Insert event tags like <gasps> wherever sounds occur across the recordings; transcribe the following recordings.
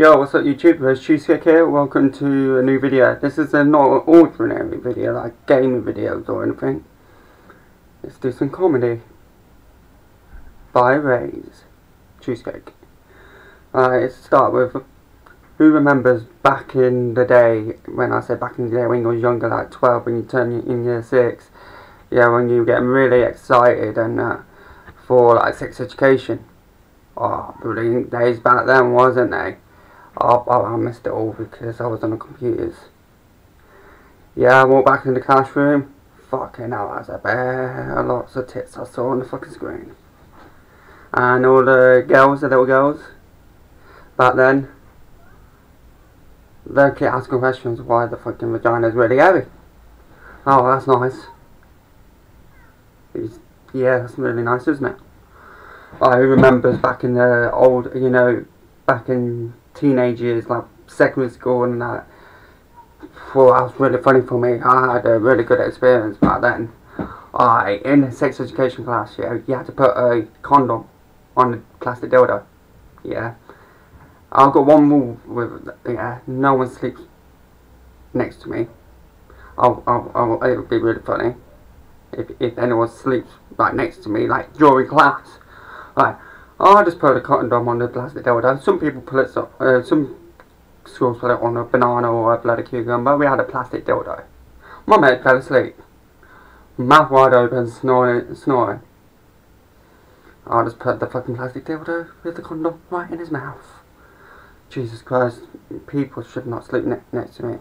Yo, what's up YouTube? It's Cheesecake here. Welcome to a new video. This is a not ordinary video, like gaming videos or anything. Let's do some comedy. By Raised. Cheesecake. Alright, let's start with who remembers back in the day, when I say back in the day when you was younger, like 12 when you turned in year 6, yeah, when you were getting really excited and uh, for like sex education. Oh, brilliant days back then, wasn't they? Oh, oh, I missed it all because I was on the computers. Yeah, I walked back in the classroom. Fucking hell, was a bear. Lots of tits I saw on the fucking screen. And all the girls, the little girls, back then, they keep asking questions why the fucking vagina is really heavy. Oh, that's nice. It's, yeah, that's really nice, isn't it? I remember back in the old, you know, back in teenage years, like secondary school and that. Well, that was really funny for me. I had a really good experience back then. I, in sex education class, yeah, you had to put a condom on the plastic dildo. Yeah. I've got one rule with, yeah, no one sleeps next to me. I'll, I'll, I'll, it would be really funny if, if anyone sleeps right next to me, like during class. Right, I'll just put a cotton condom on the plastic dildo. Some people put it, uh, some schools put it on a banana or a bloody cucumber. We had a plastic dildo. My mate fell asleep. Mouth wide open, snoring, snoring. I'll just put the fucking plastic dildo with the condom right in his mouth. Jesus Christ, people should not sleep ne next to me.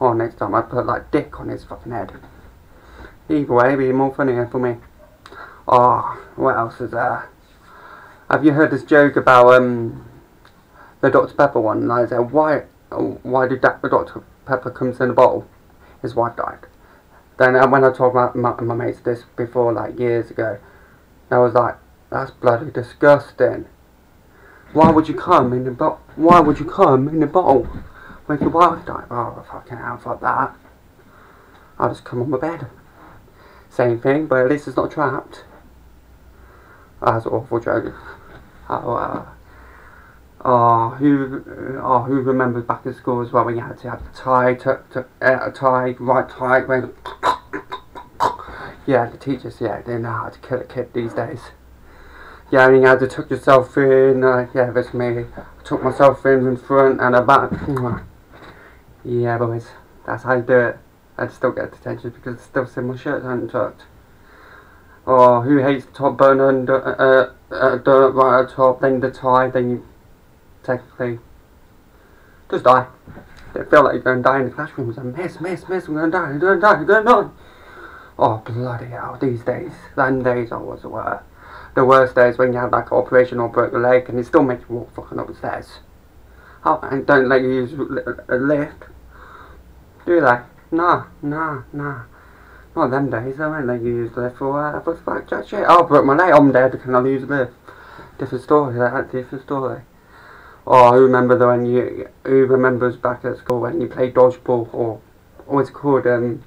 Or next time I'd put like dick on his fucking head. Either way, it'd be more funnier for me. Oh, what else is there? Have you heard this joke about um the Dr Pepper one? Like, said, why why did that the Dr Pepper comes in a bottle? His wife died. Then uh, when I told my, my, my mates this before, like years ago, I was like, that's bloody disgusting. Why would you come in the bottle? Why would you come in the bottle when your wife died? Oh, fucking hell, fuck that. I'll just come on my bed. Same thing, but at least it's not trapped. That's an awful joke. Oh, uh, oh, who, oh, who remembers back in school as well when you had to have the tie, tuck, tuck, uh, tie, right tie, when, yeah, the teachers, yeah, they know how to kill a kid these days. Yeah, you had to tuck yourself in, uh, yeah, that's me. I took myself in in front and a back. Yeah, boys, that's how you do it. I'd still get detention because it's still see my shirt untucked. Oh, who hates the top button and uh, uh, uh, the right at the top, then the tie, then you technically just die. They feel like you're going to die in the classroom. It's like, miss, miss, miss, I'm going to die, I'm going to die, I'm going to die. Oh, bloody hell, these days. Them days I was worse. The worst days when you have like an operation or broke your leg and they still make you walk fucking up the stairs. Oh, and don't let you use a lift. Do they? Nah, nah, nah. Not them days, I let you use the lift for uh, for fuck jack shit. Oh, broke my leg, I'm dead, can I the lift? Different story, that different story. Oh, remember the when you who remembers back at school when you played dodgeball or what's it called um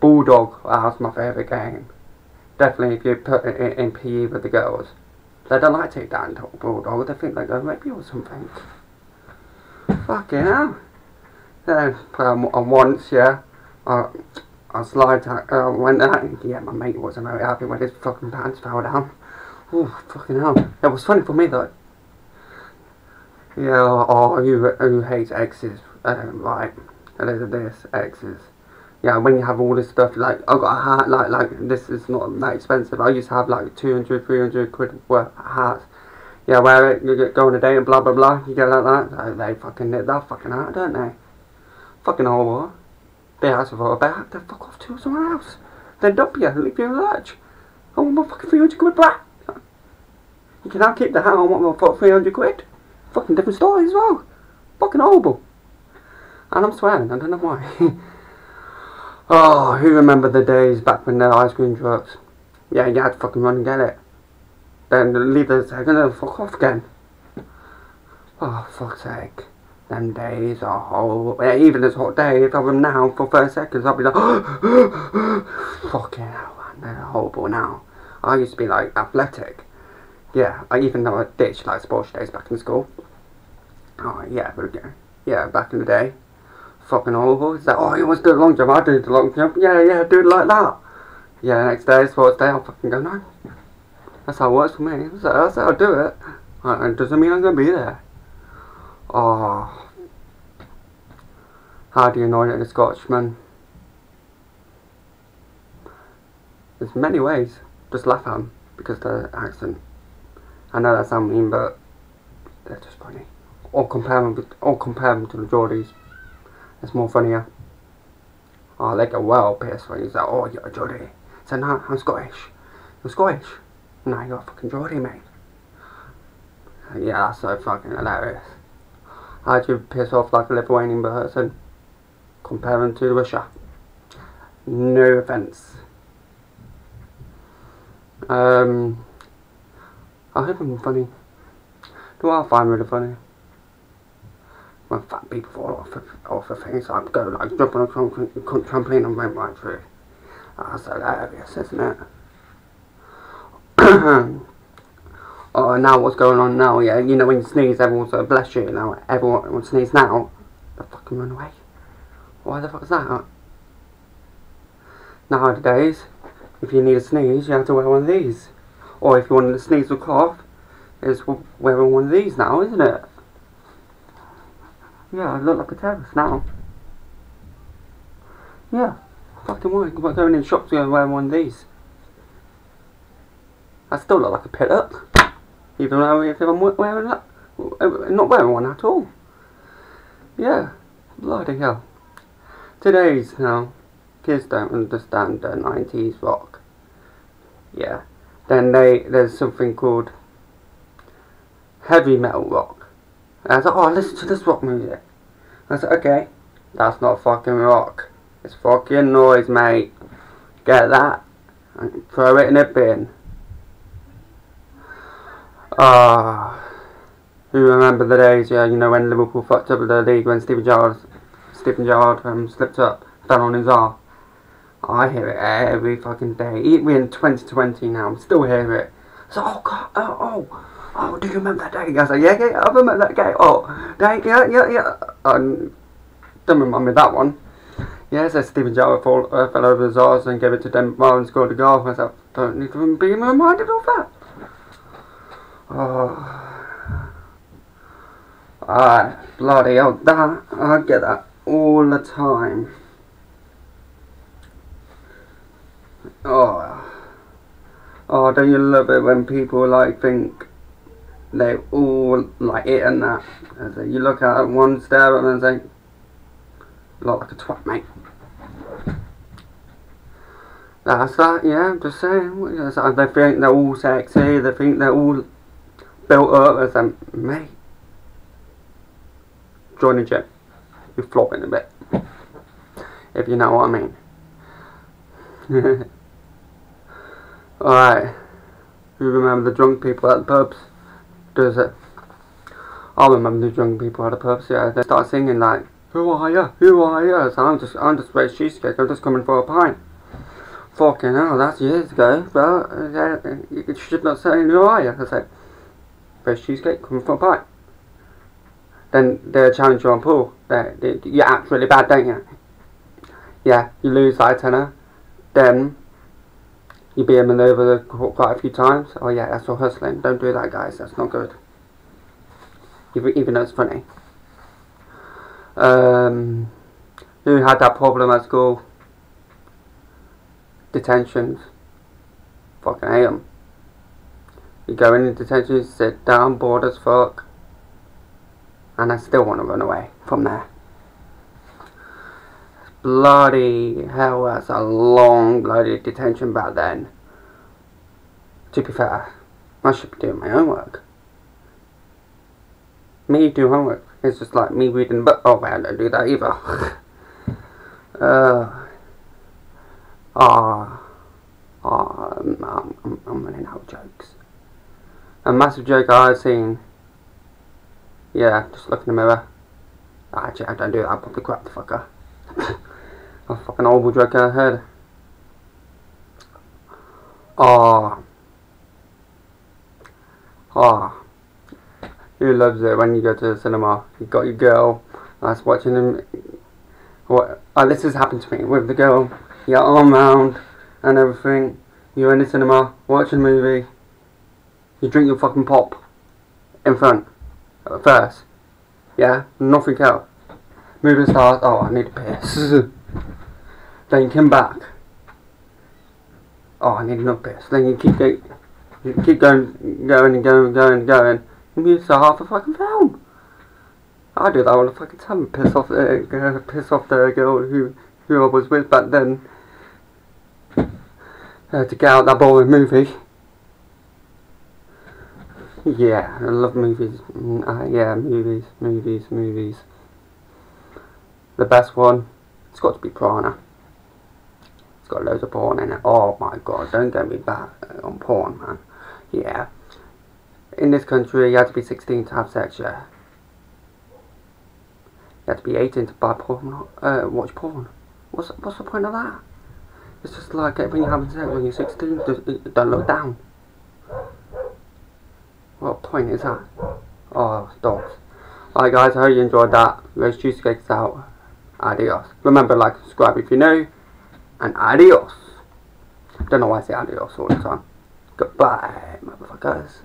bulldog? Oh, that's my favourite game. Definitely if you put it in, in PE with the girls. They don't like to take that into bulldog, they think to rape you or something. Fucking hell. Then um, once, yeah, I, I slide, uh, went out, yeah, my mate wasn't very happy when his fucking pants fell down. Oh, fucking hell. It was funny for me though. Yeah, oh, who, who hates exes? Um, right, look at this, exes. Yeah, when you have all this stuff, like, I've got a hat, like, like, this is not that expensive. I used to have like 200, 300 quid worth of hats. Yeah, wear it, you go on a date and blah, blah, blah, you get like that. So they fucking knit that fucking hat, don't they? Fucking horrible. They ask for a bag, then fuck off to someone else. Then dump you, leave you in the lurch. I want my fucking 300 quid back. You can now keep the hat, I want my fucking 300 quid. Fucking different story as well. Fucking horrible. And I'm swearing, I don't know why. <laughs> oh, who remember the days back when the ice cream trucks? Yeah, you had to fucking run and get it. Then leave the second and fuck off again. Oh, fuck's sake. Them days are horrible. Yeah, even this hot day, if I were now for 30 seconds, I'd be like, <gasps> fucking hell, man, they're horrible now. I used to be like athletic. Yeah, I even though I ditched like sports days back in school. Oh yeah, but again, yeah, back in the day, fucking horrible. It's like, oh, you want to do a long jump? I do the long jump. Yeah, yeah, do it like that. Yeah, next day, sports day, I'll fucking go no. That's how it works for me. So that's how I do it. It doesn't mean I'm gonna be there. Oh, how do you annoy a Scotchman? There's many ways. Just laugh at them because their accent. I know that sounds mean, but they're just funny. Or compare them, or compare them to the Geordies. It's more funnier. Oh, they go well pissed when he's like, oh, you're a Geordie. So no, I'm Scottish. You're Scottish. No, you're a fucking Geordie, mate. Yeah, that's so fucking hilarious. How'd you piss off like a Lithuanian person? Comparing to Russia. No offence. Um, I hope I'm funny. Do I find really funny? When fat people fall off of, off of things, I go like jump on a trampoline and went right through. That's hilarious, isn't it? <clears throat> <coughs> oh, now what's going on now? Yeah, you know when you sneeze, everyone's like, bless you. Now everyone will sneeze now. They fucking run away. Why the fuck is that? Nowadays, if you need a sneeze, you have to wear one of these. Or if you want to sneeze or cough, it's wearing one of these now, isn't it? Yeah, I look like a terrorist now. Yeah, fucking why? Going in shops and wearing one of these. I still look like a pit. Even though if I'm wearing that, uh, not wearing one at all. Yeah, bloody hell. Today's now kids don't understand the 90s rock. Yeah. Then they there's something called heavy metal rock. And I was like, oh, listen to this rock music. I said, okay, that's not fucking rock. It's fucking noise, mate. Get that? And throw it in a bin. Ah. Uh, who remember the days, yeah, you know, when Liverpool fucked up the league when Steven Gerrard, Steven Gerrard um, slipped up, fell on his arse. I hear it every fucking day. We're in 2020 now. Still hear it. So, oh god, oh, oh, oh, do you remember that day? I said, yeah, yeah, I remember that day. Oh, day, yeah, yeah, yeah. Um, don't remind me that one. Yeah, so Steven Gerrard fall, uh, fell over his arse and gave it to Dan Marlin and scored a goal. I said, don't to be reminded of that. Oh. Ah, bloody hell, that, I get that all the time. Oh, oh, don't you love it when people like think they all like it and that? And so you look at one, stare at them and say, look like a twat, mate. That's that, yeah, I'm just saying. They think they're all sexy, they think they're all built up as a mate. Join the gym. You're flopping a bit. If you know what I mean. <laughs> Alright. You remember the drunk people at the pubs? Does it? I remember the drunk people at the pubs, yeah. They start singing like, Who are you? Who are you? So I'm just, I'm just Red Cheesecake, I'm just coming for a pint. Fucking hell, that's years ago, Well, you should not say who are you? I said, Red Cheesecake, coming for a pint. Then they challenge you on pool. They, they, you act really bad, don't you? Yeah, you lose like a tenner. Then you beat him over quite a few times. Oh yeah, that's all hustling. Don't do that, guys. That's not good. Even, even though it's funny. Um, who had that problem at school? Detentions. Fucking hate them. You go into detention, sit down, bored as fuck. And I still want to run away from there. Bloody hell, that's a long bloody detention back then. To be fair, I should be doing my homework. Me do homework. It's just like me reading book. Oh, well, I don't do that either. <laughs> uh, ah, ah, I'm, I'm, I'm running out of jokes. A massive joke I've seen. Yeah, just look in the mirror. Ah, Actually, I don't do that. I'll probably crap the fucker. <laughs> A fucking horrible joke I heard. Oh. Oh. Who loves it when you go to the cinema? You got your girl that's watching them. What? Oh, this has happened to me with the girl. Your arm round and everything. You're in the cinema watching a movie. You drink your fucking pop in front first. Yeah, nothing else. Movie starts. Oh, I need to piss. <laughs> then you come back. Oh, I need another piss. Then you keep going, you keep going, going and going and going and going. You miss half a fucking film. I do that all the fucking time. Piss off uh, <laughs> piss off the girl who who I was with back then. Uh, to get out that boring movie. Yeah, I love movies. Uh, yeah, movies, movies, movies. The best one, it's got to be Prana. It's got loads of porn in it. Oh my god, don't get me back on porn, man. Yeah. In this country, you have to be 16 to have sex, yeah. You have to be 18 to buy porn, uh, watch porn. What's, what's the point of that? It's just like when you're having sex when you're 16, don't look down. What point is that? Oh, dogs. Alright guys, I hope you enjoyed that. Choose to out. Adios. Remember, like, subscribe if you're new. And adios. Don't know why I say adios all the time. Goodbye, motherfuckers.